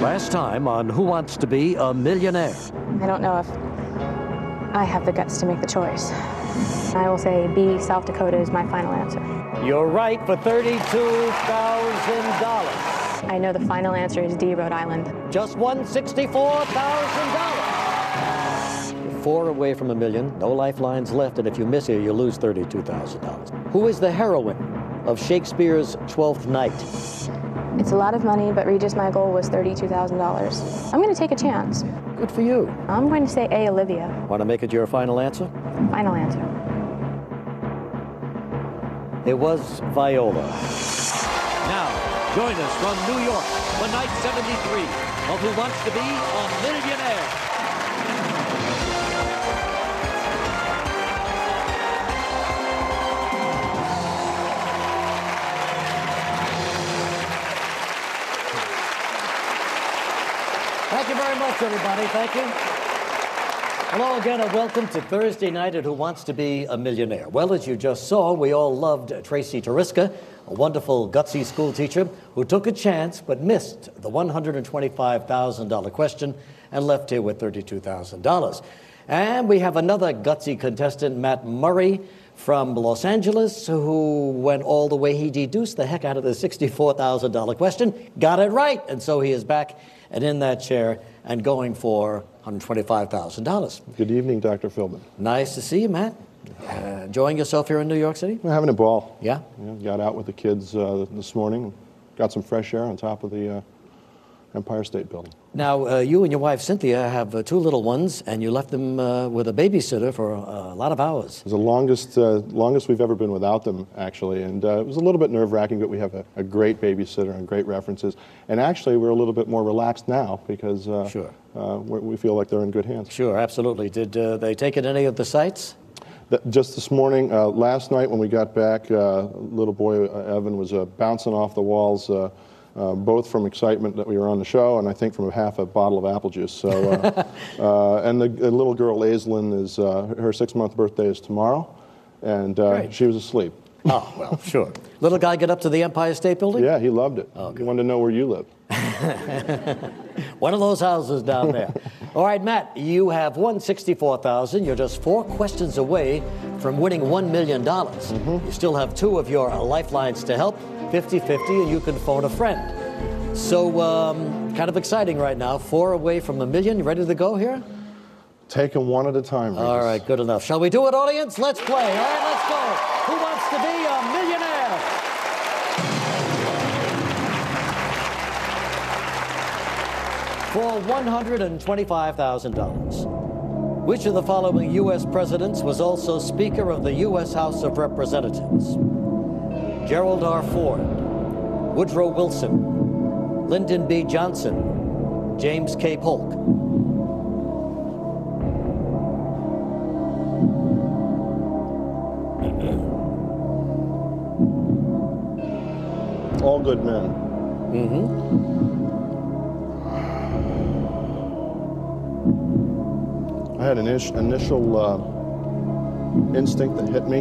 Last time on Who Wants to Be a Millionaire? I don't know if I have the guts to make the choice. I will say B, South Dakota is my final answer. You're right for $32,000. I know the final answer is D, Rhode Island. Just $164,000. Four away from a million, no lifelines left, and if you miss here, you lose $32,000. Who is the heroine of Shakespeare's Twelfth Night? It's a lot of money, but Regis, my goal was $32,000. I'm going to take a chance. Good for you. I'm going to say A, Olivia. Want to make it your final answer? Final answer. It was Viola. Now, join us from New York for night 73 of Who Wants to Be a Millionaire. Very much, everybody. Thank you. Hello again, and welcome to Thursday night at Who Wants to Be a Millionaire. Well, as you just saw, we all loved Tracy Tariska, a wonderful, gutsy school teacher who took a chance but missed the $125,000 question and left here with $32,000. And we have another gutsy contestant, Matt Murray from Los Angeles, who went all the way. He deduced the heck out of the $64,000 question, got it right, and so he is back and in that chair and going for $125,000. Good evening, Dr. Philbin. Nice to see you, Matt. Uh, enjoying yourself here in New York City? We're having a ball. Yeah? Know, got out with the kids uh, this morning, got some fresh air on top of the uh, Empire State Building. Now, uh, you and your wife Cynthia have uh, two little ones, and you left them uh, with a babysitter for a lot of hours. It was the longest, uh, longest we've ever been without them, actually, and uh, it was a little bit nerve-wracking, but we have a, a, great babysitter and great references. And actually, we're a little bit more relaxed now because uh, sure. we feel like they're in good hands. Sure, absolutely. Did they take in any of the sights? just this morning, last night when we got back, little boy Evan was bouncing off the walls. Uh, both from excitement that we were on the show and I think from a half a bottle of apple juice. So, uh, uh, and the, the, little girl Aislinn is her six month birthday is tomorrow, and she was asleep. Oh well, sure. Little guy get up to the Empire State Building? Yeah, he loved it. Oh, he wanted to know where you live. One of those houses down there. All right, Matt, you have won 64000 You're just four questions away from winning $1 million. Mm-hmm. You still have two of your lifelines to help 50 50, and you can phone a friend. So, um, kind of exciting right now. Four away from a million. You ready to go here? Take them one at a time. Regis. All right, good enough. Shall we do it, audience? Let's play. All right, let's go. Who wants to be a millionaire? For $125,000. Which of the following U.S. presidents was also Speaker of the U.S. House of Representatives? Gerald R. Ford, Woodrow Wilson, Lyndon B. Johnson, James K. Polk. All good men. Mm-hmm. Had an initial uh, instinct that hit me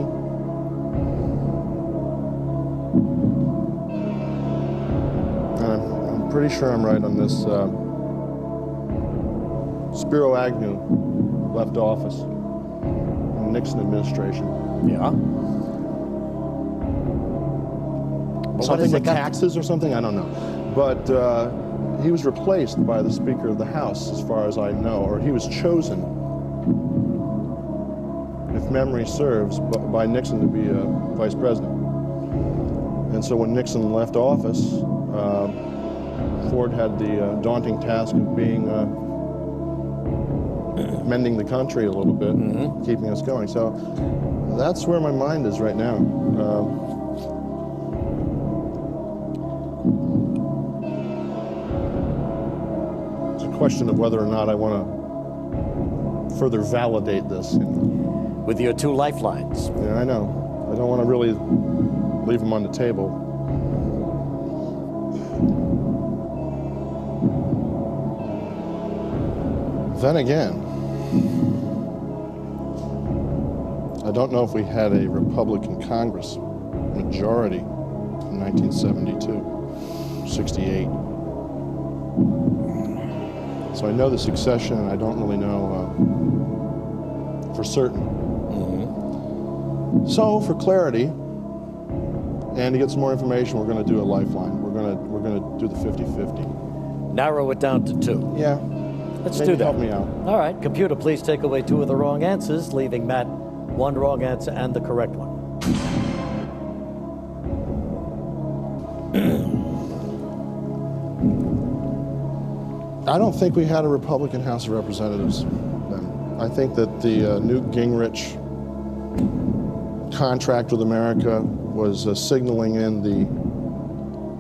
I'm I'm pretty sure I'm right on this. Uh, Spiro Agnew left office in the Nixon administration. Yeah. something with taxes or something? I don't know. But uh, he was replaced by the Speaker of the House, as far as I know, or he was chosen, memory serves, by Nixon to be a vice president. And so when Nixon left office, uh, Ford had the uh, daunting task of being uh, mending the country a little bit, mm -hmm. keeping us going. So that's where my mind is right now. Uh, it's a question of whether or not I want to further validate this. You know. With your two lifelines. Yeah, I know. I don't want to really leave them on the table. Then again, I don't know if we had a Republican Congress majority in 1972, 68. So I know the succession, and I don't really know uh, for certain. So, for clarity, and to get some more information, we're going to do a lifeline. We're going to we're going to do the 50-50. Narrow it down to two. Yeah. Let's Maybe do that. help me out. All right, computer, please take away two of the wrong answers, leaving Matt one wrong answer and the correct one. I don't think we had a Republican House of Representatives then. I think that the uh, Newt Gingrich contract with America was uh, signaling in the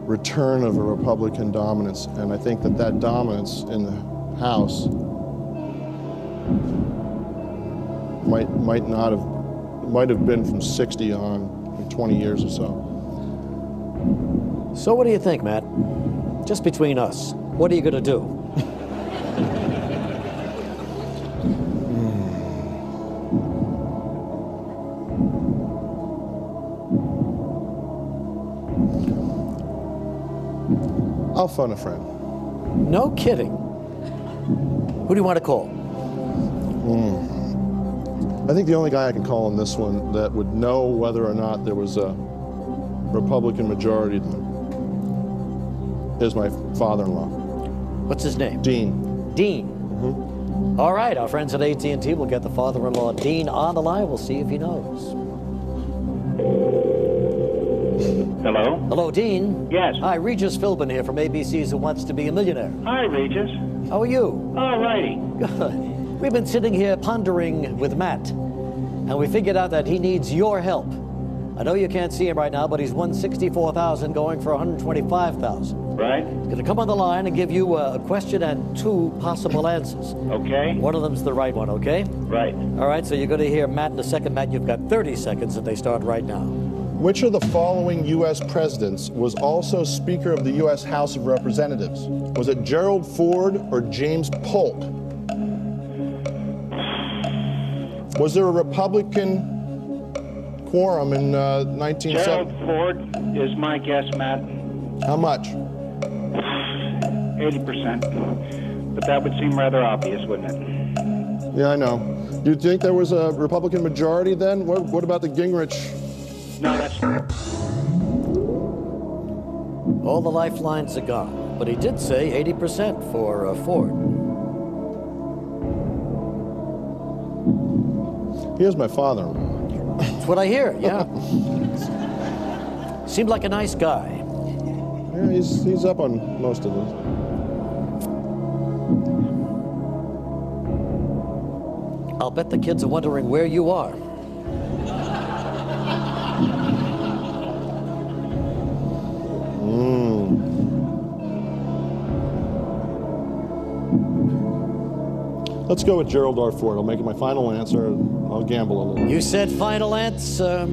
return of a Republican dominance, and I think that that dominance in the House might might not have might have been from 60 on 20 years or so. So, what do you think, Matt? Just between us, what are you going to do? I'll phone a friend. No kidding. Who do you want to call? Hmm. I think the only guy I can call on this one that would know whether or not there was a Republican majority is my father-in-law, What's his name? Dean. Dean. Mm-hmm. All right, our friends at AT&T will get the father-in-law Dean on the line. We'll see if he knows. Hello? Hello, Dean. Yes. Hi, Regis Philbin here from ABC's Who Wants to Be a Millionaire. Hi, Regis. How are you? All righty. Good. We've been sitting here pondering with Matt, and we figured out that he needs your help. I know you can't see him right now, but he's won 64,000 going for 125,000. Right? He's going to come on the line and give you a, a question and two possible answers. Okay. One of them's the right one, okay? Right. All right, so you're going to hear Matt in a second. Matt, you've got 30 seconds, and they start right now. Which of the following U.S. presidents was also Speaker of the U.S. House of Representatives? Was it Gerald Ford or James Polk? Was there a Republican quorum in uh, Gerald Ford is my guess, Matt. How much? 80%. But that would seem rather obvious, wouldn't it? Yeah, I know. Do you think there was a Republican majority then? What, what about the Gingrich? No, that's. All the lifelines are gone, but he did say 80% for uh, Ford. Here's my father-in-law. That's what I hear, yeah. Seemed like a nice guy. Yeah, he's, he's up on most of this. I'll bet the kids are wondering where you are. Mm. Let's go with Gerald R. Ford. I'll make it my final answer. I'll gamble a little. You said final answer.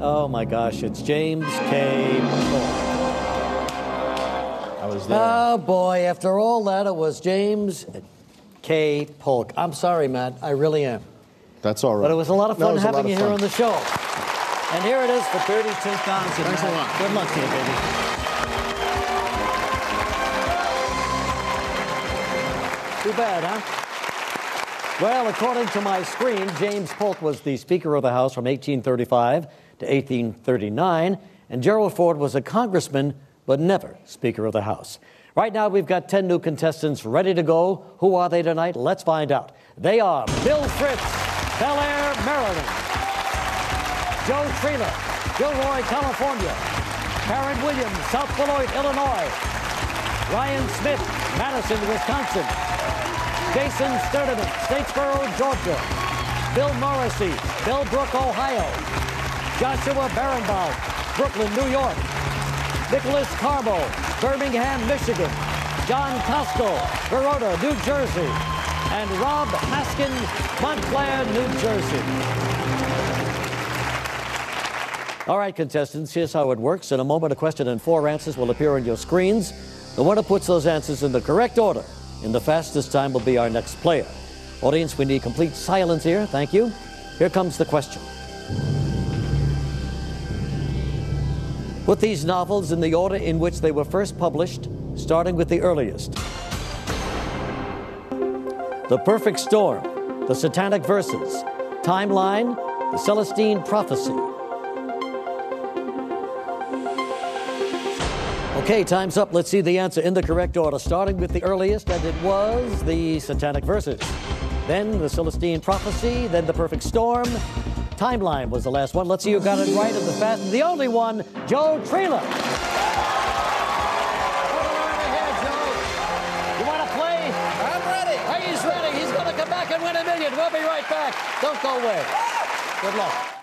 Oh my gosh, it's James K. Polk. I was there. Oh boy, after all that, it was James K. Polk. I'm sorry, Matt. I really am. That's all right. But it was a lot of fun having lot of you here fun. on the show. And here it is for 32000 Thanks a lot. Good luck to you, baby. Too bad, huh? Well, according to my screen, James Polk was the Speaker of the House from 1835 to 1839, and Gerald Ford was a congressman, but never Speaker of the House. Right now, we've got 10 new contestants ready to go. Who are they tonight? Let's find out. They are Bill Fritz, Bel Air, Maryland. Joe Trela, Gilroy, California. Karen Williams, South Beloit, Illinois. Ryan Smith, Madison, Wisconsin. Jason Sturdivant, Statesboro, Georgia. Bill Morrissey, Bellbrook, Ohio. Joshua Barenbaum, Brooklyn, New York. Nicholas Carbo, Birmingham, Michigan. John Costco, Verona, New Jersey. And Rob Haskin, Montclair, New Jersey. All right, contestants, here's how it works. In a moment, a question and four answers will appear on your screens. The one who puts those answers in the correct order in the fastest time will be our next player. Audience, we need complete silence here. Thank you. Here comes the question. Put these novels in the order in which they were first published starting with the earliest. The Perfect Storm, The Satanic Verses, Timeline, The Celestine Prophecy. Okay, time's up. Let's see the answer in the correct order, starting with the earliest, and it was the Satanic Verses. Then the Celestine Prophecy, then the Perfect Storm. Timeline was the last one. Let's see who got it right and the fast, the only one, Joe Trela. Come on ahead, Joe. You want to play? I'm ready. Hey, he's ready. He's going to come back and win a million. We'll be right back. Don't go away. Good luck.